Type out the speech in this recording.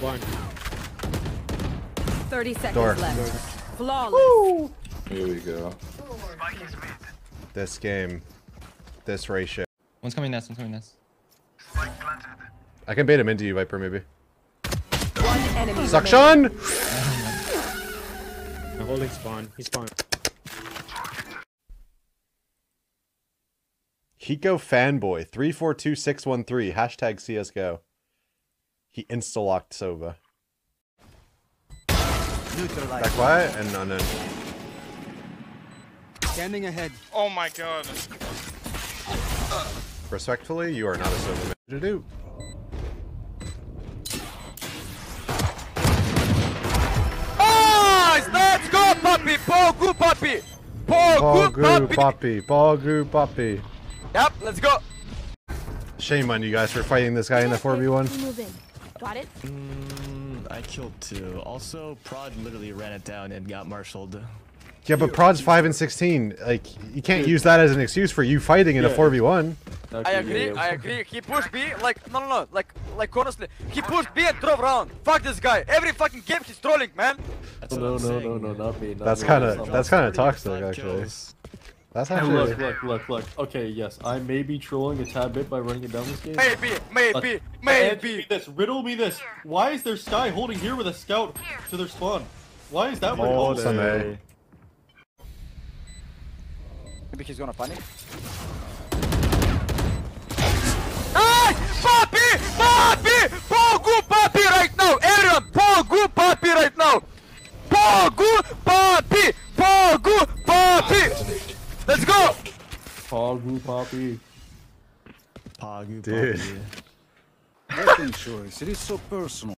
One. 30 seconds Door. left. Flawless. Here we go. This game. This ratio. One's coming nest, one's coming nest. I can bait him into you, Viper, maybe. One enemy. remaining. Suction! I'm holding spawn. He's spawn. Hiko fanboy 342613 hashtag CSGO. He insta locked Sova. Back quiet and unknown. Standing ahead. Oh my god. Respectfully, you are not a Sova man to do. Nice! Let's go, puppy! Pogu, puppy! Pogu, Bogu puppy! Poppy. Bogu Poppy. Yep, let's go. Shame on you guys for fighting this guy in the 4v1. Move in. Got it? Mm, I killed two. Also, Prod literally ran it down and got marshaled. Yeah, but Prod's 5 and 16. Like, you can't use that as an excuse for you fighting in a 4v1. I agree, I agree. He pushed B, like, no, no, no, like, like, honestly, he pushed B and drove around. Fuck this guy. Every fucking game he's trolling, man. That's No, what no, no, no, not me. Not That's kind of that's kind of toxic, actually. kills. That's Hey, actually. look, look, look, look. Okay, yes, I may be trolling a tad bit by running it down this game. Maybe, maybe, Answer me maybe. this. Riddle me this. Why is there Skye holding here with a scout to their spawn? Why is that one it is? Sunday. Maybe he's gonna panic. Nice! Papi! Papi! Pogu Papi right now! Everyone! Pogu Papi right now! Pogu Papi! Pogu Papi! Let's go! Pogu Poppy. Pogu, Dude. Poppy. Weapon choice, it is so personal.